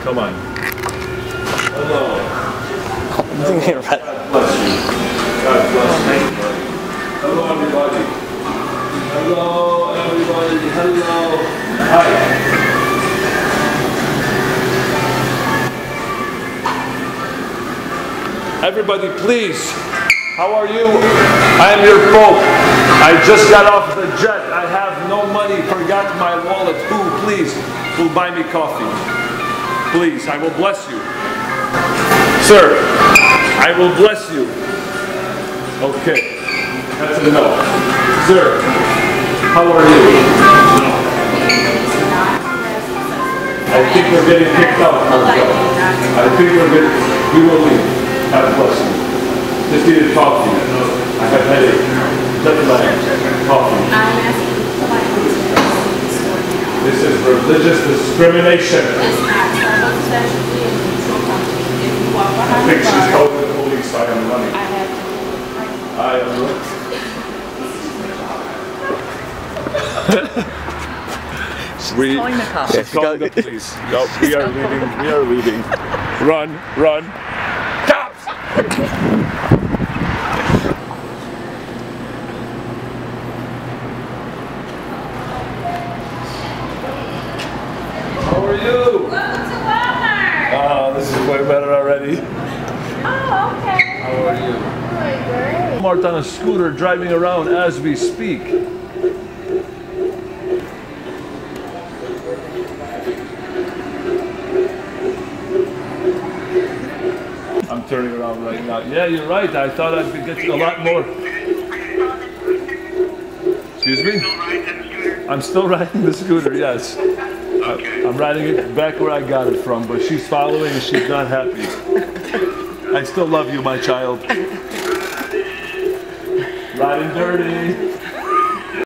Come on. Hello. I'm about Bless you. God bless you. Hello, everybody. Hello, everybody. Hello. Hi. Everybody, please. How are you? I am your Pope. I just got off the jet. I have no money. Forgot my wallet. Who, please, will buy me coffee? Please, I will bless you. Sir, I will bless you. Okay, that's enough. Sir, how are you? I think we're getting kicked out. I think we're getting, we will leave. God bless you. Just need to talk to you. I have headache. Gentlemen, coffee. This is religious discrimination. I think she's calling the police. I am running. I am running. We, calling the cops. She's calling the police. No, we are leaving. We are leaving. Run, run. Cops! Are you? Welcome to Walmart. Oh, this is way better already. Oh, okay. How are you? Great. Walmart on a scooter driving around as we speak. I'm turning around right now. Yeah, you're right. I thought I'd be getting a lot more. Excuse me? I'm still riding the scooter, yes. I- I'm riding it back where I got it from, but she's following and she's not happy. I still love you, my child. Riding dirty.